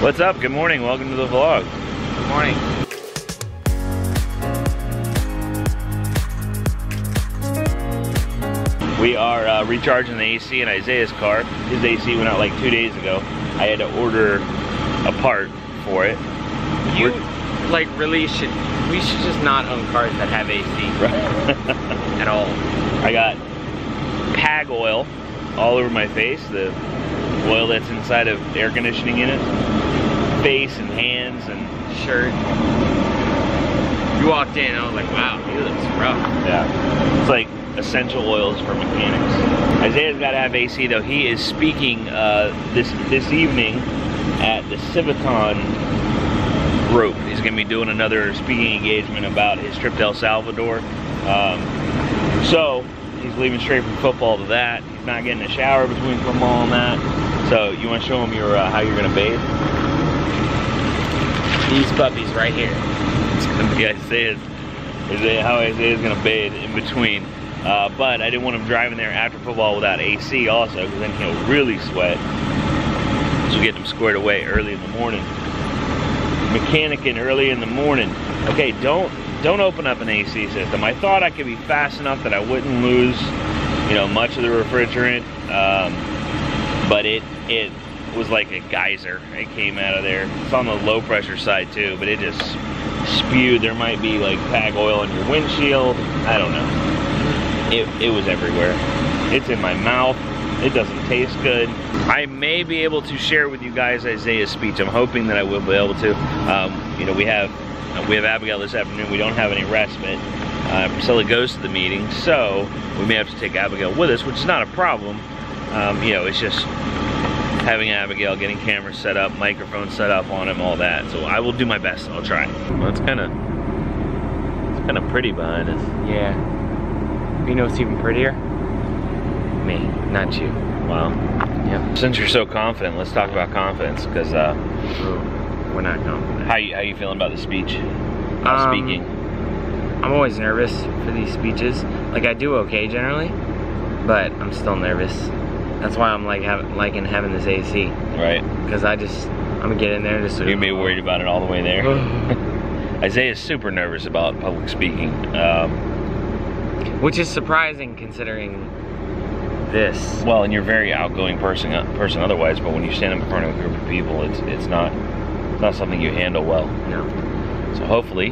What's up? Good morning. Welcome to the vlog. Good morning. We are uh, recharging the AC in Isaiah's car. His AC went out like two days ago. I had to order a part for it. You We're- like really should we should just not own cars that have AC at all. I got PAG oil all over my face, the oil that's inside of air conditioning unit, face and hands and Shirt. You walked in, I was like, wow, he looks rough. Yeah. It's like essential oils for mechanics. Isaiah's got to have AC though. He is speaking uh, this this evening at the Civitan group. He's going to be doing another speaking engagement about his trip to El Salvador. Um, so he's leaving straight from football to that. He's not getting a shower between football and that. So you want to show him your uh, how you're going to bathe? These puppies right here. It's gonna be Isaiah's, Isaiah, how Isaiah's gonna bathe in between. Uh, but I didn't want him driving there after football without AC also, because then he'll really sweat. So get him squared away early in the morning. Mechanicking early in the morning. Okay, don't don't open up an AC system. I thought I could be fast enough that I wouldn't lose, you know, much of the refrigerant. Um, but it it was like a geyser. It came out of there. It's on the low pressure side too, but it just spewed. There might be like PAG oil in your windshield. I don't know. It, it was everywhere. It's in my mouth. It doesn't taste good. I may be able to share with you guys Isaiah's speech. I'm hoping that I will be able to. Um, you know, we have we have Abigail this afternoon. We don't have any respite. Uh, Priscilla goes to the meeting, so we may have to take Abigail with us, which is not a problem. Um, you know, it's just having Abigail, getting cameras set up, microphones set up on him, all that. So I will do my best. I'll try. Well, it's kind of it's kind of pretty behind us. Yeah. You know what's even prettier? Me, not you. Wow. Yep. Since you're so confident, let's talk about confidence. Because uh, we're not confident. how you how you feeling about the speech? About Um, speaking. I'm always nervous for these speeches. Like I do okay generally, but I'm still nervous. That's why I'm like having liking having this AC Right. because I just I'm gonna get in there just. You're gonna be worried about it all the way there. Isaiah's super nervous about public speaking. Um, Which is surprising considering this. well, and you're a very outgoing person person otherwise, but when you stand in front of a group of people, it's it's not it's not something you handle well. No. So hopefully,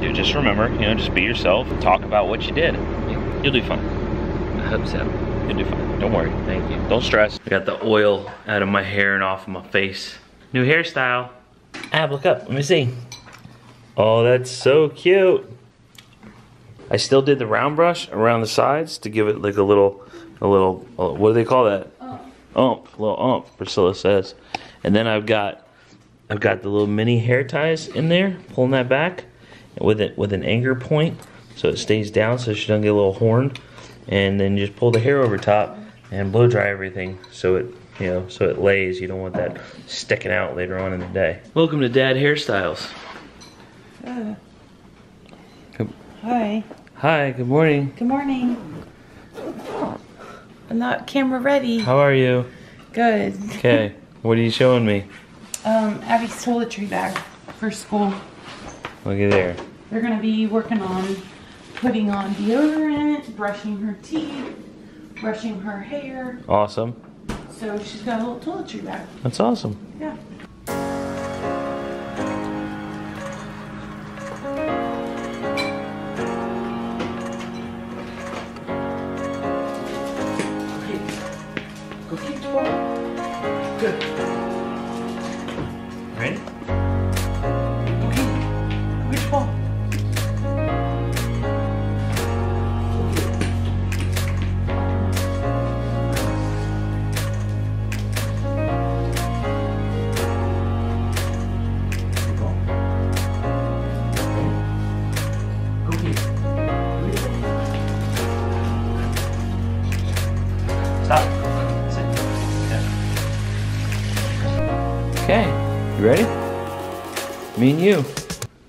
you just remember, you know, just be yourself, and talk about what you did. You'll do fine. I hope so. You'll do fine. Don't worry. Thank you. Don't stress. I got the oil out of my hair and off of my face. New hairstyle. Ab, look up. Let me see. Oh, that's so cute. I still did the round brush around the sides to give it like a little, a little, uh, what do they call that? Ump. A little ump, Priscilla says. And then I've got, I've got the little mini hair ties in there, pulling that back with it with an anchor point so it stays down so she doesn't get a little horn. And then just pull the hair over top and blow dry everything so it you know so it lays. You don't want that sticking out later on in the day. Welcome to Dad Hairstyles. Hi. Hi, good morning. Good morning. I'm not camera ready. How are you? Good. Okay, what are you showing me? Um, Abby's toiletry bag for school. Look at there. They're gonna be working on putting on deodorant, brushing her teeth, brushing her hair. Awesome. So she's got a little toiletry bag. That's awesome. Yeah.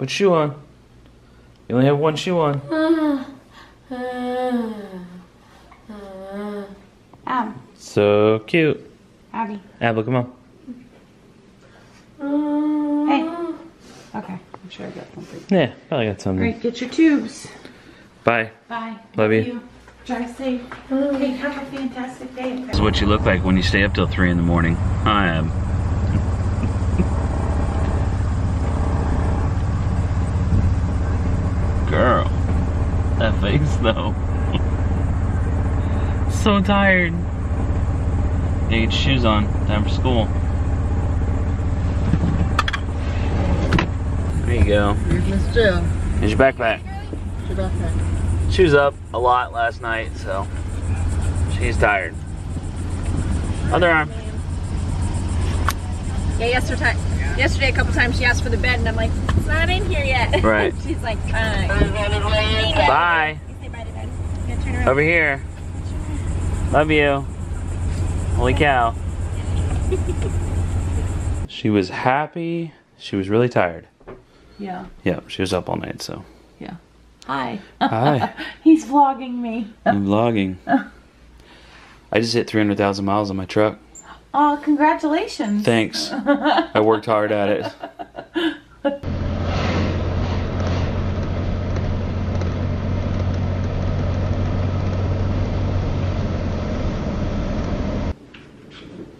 Put shoe on. You only have one shoe on. Ab. So cute. Abby. Abba, come on. Hey. Okay, I'm sure I got something. Yeah, probably got something. right, get your tubes. Bye. Bye. Love you. Drive safe. Okay, have a fantastic day. This is what you look like when you stay up till 3 in the morning. I am. Girl, that face though. so tired. Yeah, get your shoes on. Time for school. There you go. Here's Miss Jill. Here's your backpack. Your backpack. She was up a lot last night, so she's tired. Other arm. Yeah, yesterday, yesterday a couple times she asked for the bed, and I'm like, it's not in here yet. Right. She's like, fine. Bye. You bye to bed. You gotta turn. Over here. Love you. Holy cow. she was happy. She was really tired. Yeah, Yeah, she was up all night, so. yeah. Hi. Hi. He's vlogging me. I'm vlogging. I just hit 300,000 miles on my truck. Oh, congratulations. Thanks. I worked hard at it.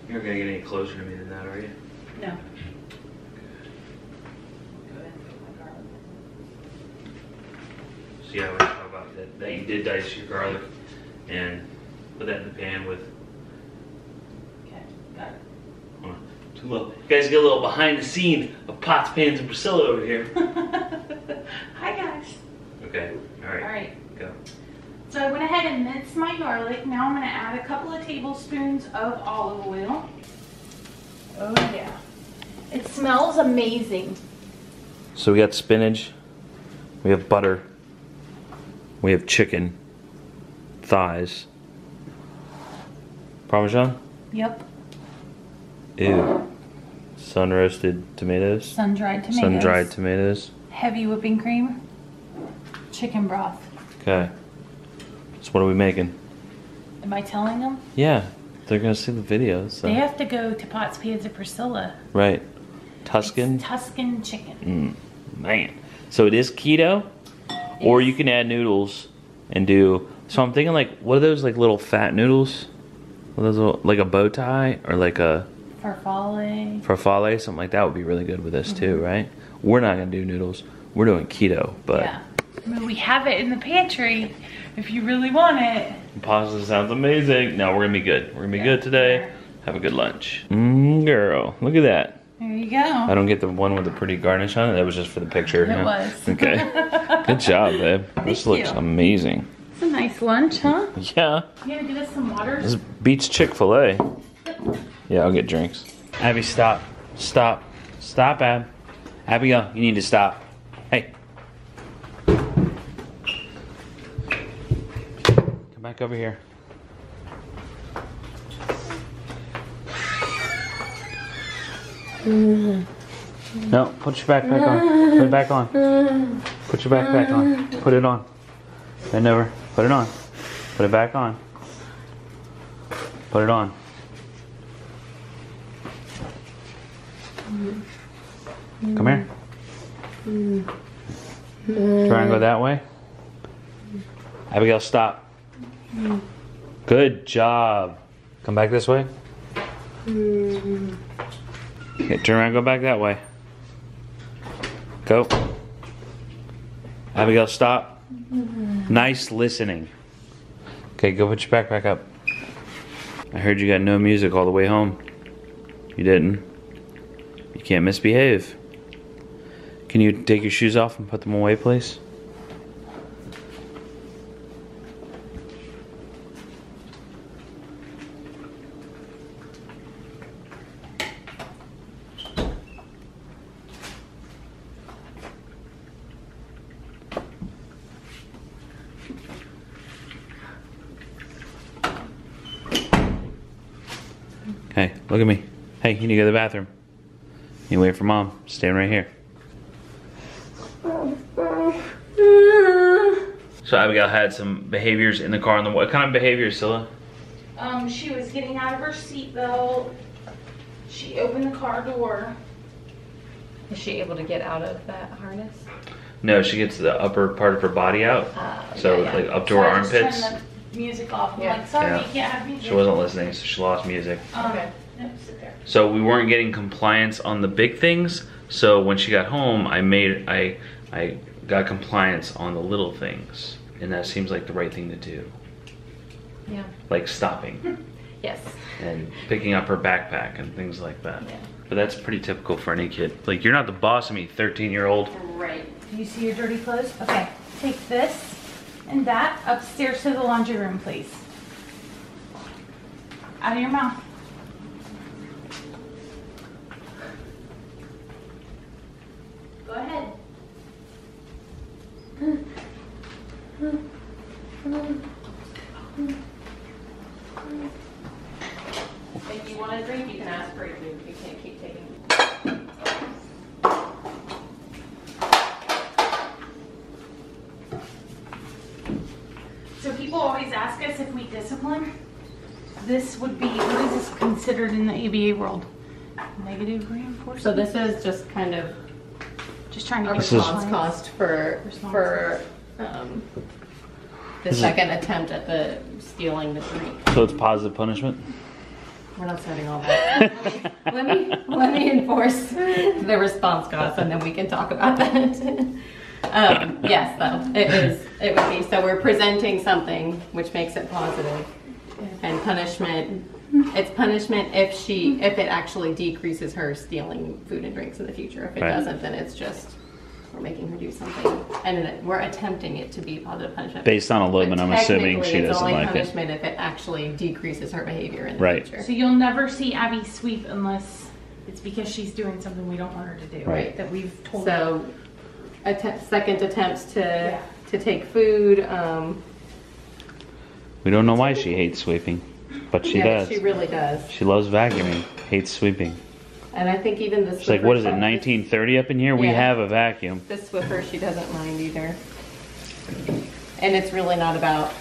You're not gonna get any closer to me than that, are you? No. So yeah, we talk about that, that you did dice your garlic and put that in the pan with Okay, got it. Hold on, two little, you guys get a little behind the scene of pots, pans, and Priscilla over here. Hi guys. Okay, all All right, right. go. So I went ahead and minced my garlic. Now I'm gonna add a couple of tablespoons of olive oil. Oh yeah. It smells amazing. So we got spinach, we have butter, we have chicken, thighs, parmesan, Yep. ew, sun roasted tomatoes, Sun-dried tomatoes. sun dried tomatoes. Heavy whipping cream. Chicken broth. Okay. So what are we making? Am I telling them? Yeah, they're gonna see the videos. So. They have to go to Pots Pans of Priscilla. Right. Tuscan. It's Tuscan chicken. Mm, man. So it is keto, or you can add noodles and do. So I'm thinking like, what are those like little fat noodles? What are those little, like a bow tie or like a Farfalle. farfalle, something like that would be really good with this too, mm-hmm. right? We're not gonna do noodles. We're doing keto, but Yeah. I mean, we have it in the pantry if you really want it. pasta sounds amazing. No, we're gonna be good. We're gonna be Yeah. good today. Have a good lunch. Mmm, girl, look at that. There you go. I don't get the one with the pretty garnish on it. That was just for the picture. It yeah. was. Okay. Good job, babe. Thank this Thank looks you. amazing. It's a nice lunch, huh? Yeah. You gonna get us some water? This beats Chick fil A. Yeah, I'll get drinks. Abby, stop. Stop. Stop, Ab. Abigail, uh, you need to stop. Hey. Come back over here. No, put your backpack on. Put it back on. Put your backpack on. Put it on. Bend over. Put it on. Put it back on. Put it on. Come here. Try and go that way. Abigail, stop. Good job. Come back this way. Okay, turn around, go back that way. Go. Abigail, stop. Nice listening. Okay, go put your backpack up. I heard you got no music all the way home. You didn't. You can't misbehave. Can you take your shoes off and put them away, please? Hey, look at me. Hey, you need to go to the bathroom. You wait for mom. Stand right here. So Abigail had some behaviors in the car. On the what kind of behaviors, Cilla? Um, she was getting out of her seatbelt. She opened the car door. Is she able to get out of that harness? No, she gets the upper part of her body out, Uh, so yeah, yeah. like up to So her I armpits. turned the music off. I'm Yeah. like, sorry, Yeah. you can't have music. She wasn't listening, so she lost music. Um, Okay. No, sit there. So we weren't getting compliance on the big things. So when she got home, I made I I got compliance on the little things, and that seems like the right thing to do, Yeah. like stopping Yes. and picking up her backpack and things like that. Yeah. But that's pretty typical for any kid. Like you're not the boss of me, 13 year old. Right. Do you see your dirty clothes? Okay, take this and that upstairs to the laundry room, please. Out of your mouth. Go ahead. If you want a drink, you can ask for it. You you can't keep taking. So people always ask us if we discipline. This would be, what is this considered in the ABA world? Negative reinforcement? So this is just kind of Just trying to get is- response cost for, Response for, um, the This is- second attempt at the stealing the drink. So it's positive punishment. We're not starting all that. Let me, let me enforce the response cost and then we can talk about that. Um, yes, though, it is, it would be, so we're presenting something which makes it positive. And punishment, it's punishment if she, if it actually decreases her stealing food and drinks in the future. If it Right. doesn't, then it's just, we're making her do something. And it- we're attempting it to be positive punishment. Based on a But limit, I'm assuming technically, she it's doesn't only like it. punishment if it actually decreases her behavior in the Right. future. So you'll never see Abby sweep unless it's because she's doing something we don't want her to do. Right. That we've told her. So, attempt, second attempts to Yeah. to take food. Um, We don't know why she hates sweeping, but she yeah, does. She really does. She loves vacuuming, hates sweeping. And I think even the She's like, what is it, 1930 up in here? We have a vacuum. This Swiffer, she doesn't mind either. And it's really not about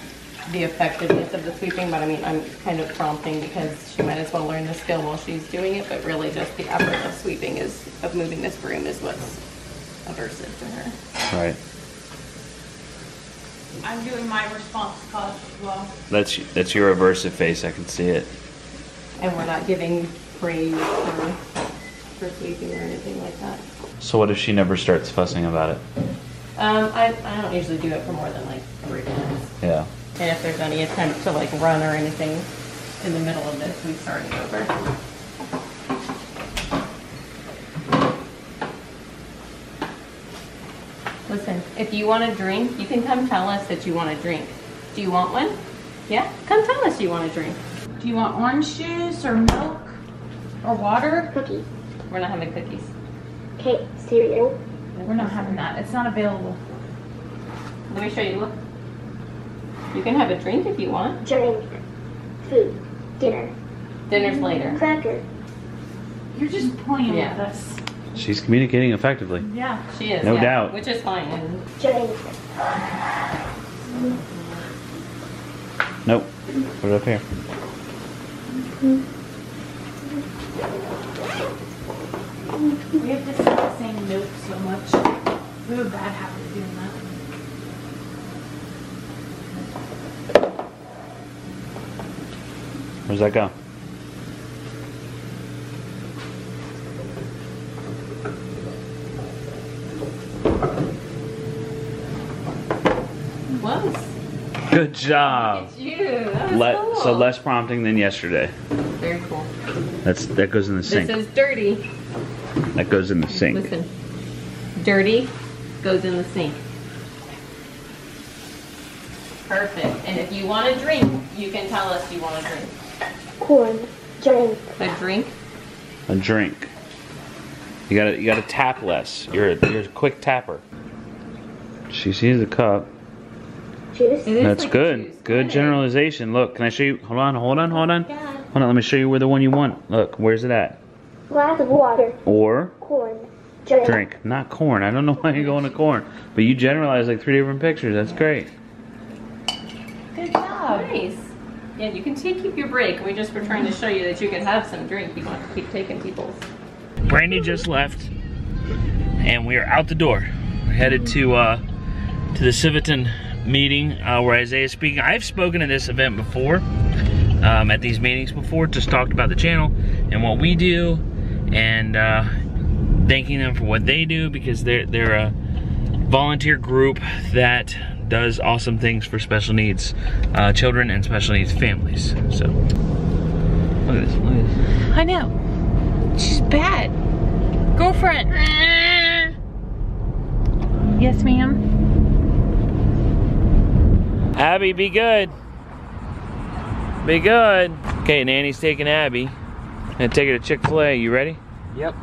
the effectiveness of the sweeping, but I mean, I'm kind of prompting because she might as well learn the skill while she's doing it, but really just the effort of sweeping is, of moving this broom is what's aversive to her. Right. I'm doing my response cost as well. That's that's your aversive face. I can see it. And we're not giving praise for, for sweeping or anything like that. So what if she never starts fussing about it? Um, I, I don't usually do it for more than like three minutes. Yeah. And if there's any attempt to like run or anything in the middle of this, we start it over. Listen, if you want a drink, you can come tell us that you want a drink. Do you want one? Yeah? Come tell us you want a drink. Do you want orange juice or milk or water? Cookies. We're not having cookies. Cake. Cereal. We're not having that. It's not available. Let me show you. Look. You can have a drink if you want. Drink. Food. Dinner. Dinner's later. Cracker. You're just playing Yeah. with us. She's communicating effectively. Yeah. She is. No yeah, doubt. Which is fine. Nope. Put it up here. We have to stop saying nope so much. We have a bad habit of doing that. Where's that go? was. Good job. It's you. That was Le- cool. So less prompting than yesterday. Very cool. That's that goes in the sink. This is dirty. that goes in the sink. Listen. Dirty goes in the sink. Perfect. And if you want a drink, you can tell us you want a drink. Corn. Drink. A drink? A drink. You gotta you gotta tap less. You're a, you're a quick tapper. She sees the cup. Juice. That's like good. juice. Good generalization. Look, can I show you? Hold on, hold on, hold on. Yeah. Hold on, let me show you where the one you want. Look, where's it at? Glass of water. Or Corn. Drink. drink, not corn. I don't know why you're going to corn, but you generalize like three different pictures. That's great. Good job. Nice. Yeah, you can take keep your break. We just were trying to show you that you can have some drink. You don't have to keep taking people's. Brandy just left. and we are out the door. We're headed to uh, to the Civitan meeting uh, where Isaiah is speaking. I've spoken at this event before, um, at these meetings before, just talked about the channel and what we do, and uh, thanking them for what they do because they're they're a volunteer group that does awesome things for special needs uh, children and special needs families. So look at this. Look at this. I know. She's bad. Girlfriend. Yes, ma'am. Abby, be good. Be good. Okay, Nanny's taking Abby. And take her to Chick-fil-A. You ready? Yep.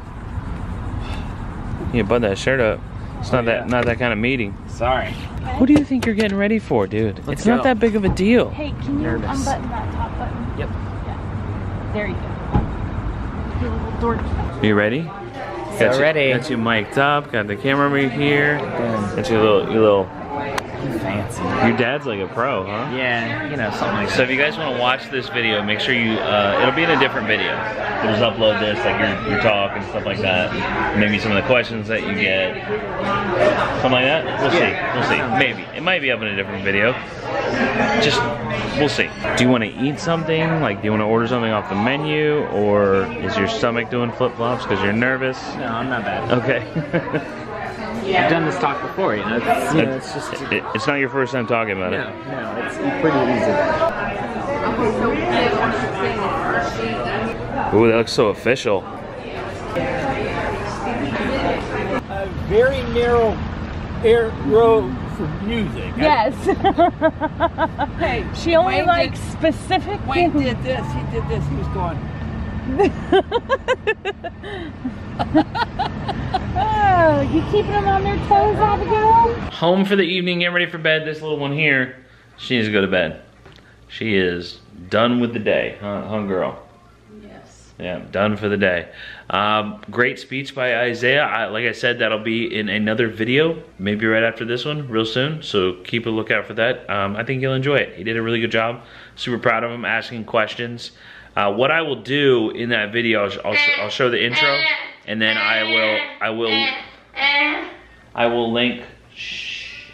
You button that shirt up. It's not Oh, that not that kind of meeting. Sorry. What do you think you're getting ready for, dude? Let's it's not that big of a deal. Hey, can you Nervous. unbutton that top button? Yep. There you go. Your little dorky. You ready? So got you, ready. Got you mic'd up. Got the camera over here. Got your little your little. Fancy. Your dad's like a pro, huh? Yeah, you know, something like So if you guys want to watch this video, make sure you, uh, it'll be in a different video. We'll just upload this, like your, your talk and stuff like that. Maybe some of the questions that you get. Something like that. We'll see. We'll see. Maybe. It might be up in a different video. Just, we'll see. Do you want to eat something? Like, do you want to order something off the menu? Or is your stomach doing flip-flops because you're nervous? No, I'm not bad. Okay. I've done this talk before, you know. It's, you know, it's just. It- it's not your first time talking about No, it. no, it's pretty easy. Ooh, that looks so official. a very narrow air road for music. Yes. Hey, she only Wayne likes did- specific Wayne things. did this, he did this, he was going. Oh, you keeping them on their toes, Abigail? home for the evening, getting ready for bed. This little one here, she needs to go to bed. She is done with the day, huh, huh girl? Yes. Yeah, done for the day. Um, great speech by Isaiah. I, like I said, that'll be in another video, maybe right after this one, real soon. So keep a lookout for that. Um, I think you'll enjoy it. He did a really good job. Super proud of him, asking questions. Uh, what I will do in that video, I'll, I'll, I'll show the intro, and then I will, I will, I will link. Shh.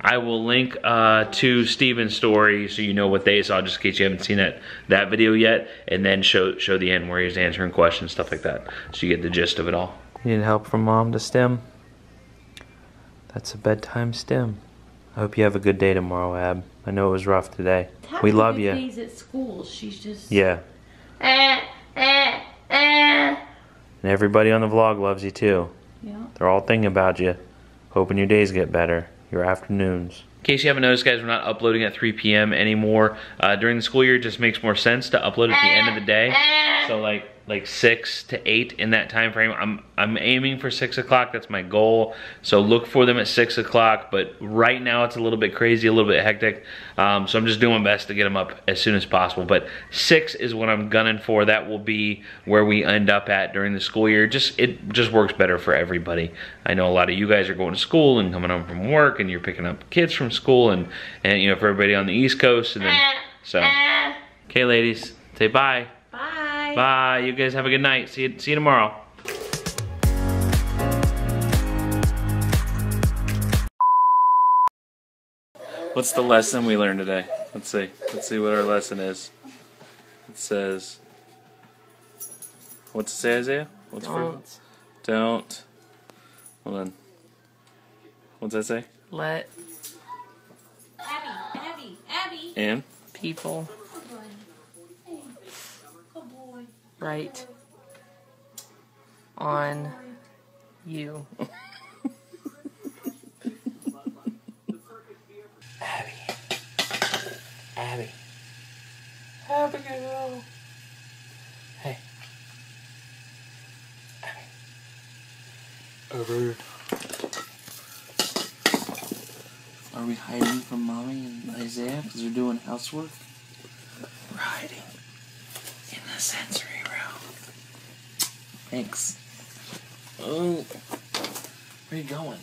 I will link uh, to Steven's story so you know what they saw, just in case you haven't seen that that video yet, and then show show the end where he's answering questions, stuff like that, so you get the gist of it all. You need help from mom to stem. That's a bedtime stem. I hope you have a good day tomorrow, Ab. I know it was rough today. We love you. Days at school, she's just. Yeah. Eh, eh, eh. And everybody on the vlog loves you too. Yeah. They're all thinking about you. Hoping your days get better. Your afternoons. In case you haven't noticed, guys, we're not uploading at 3 p.m. anymore. Uh, during the school year, it just makes more sense to upload at the end of the day. So like like six to eight in that time frame. I'm I'm aiming for six o'clock. That's my goal. So look for them at six o'clock. But right now it's a little bit crazy, a little bit hectic. Um, so I'm just doing my best to get them up as soon as possible. But six is what I'm gunning for. That will be where we end up at during the school year. Just it just works better for everybody. I know a lot of you guys are going to school and coming home from work, and you're picking up kids from school, and and you know for everybody on the East Coast, and then so. Okay, ladies, say bye. Bye. Bye. You guys have a good night. See you, see you tomorrow. What's the lesson we learned today? Let's see. Let's see what our lesson is. It says, what's it say, Isaiah? What's for- Don't Don't. Hold on. What's that say? let Abby, Abby, Abby. And? people write on you. Abby. Abby. Abigail. Hey. Abby. Over. Are we hiding from mommy and Isaiah because they're doing housework? We're hiding in the sensory room. Thanks. Oh, where are you going?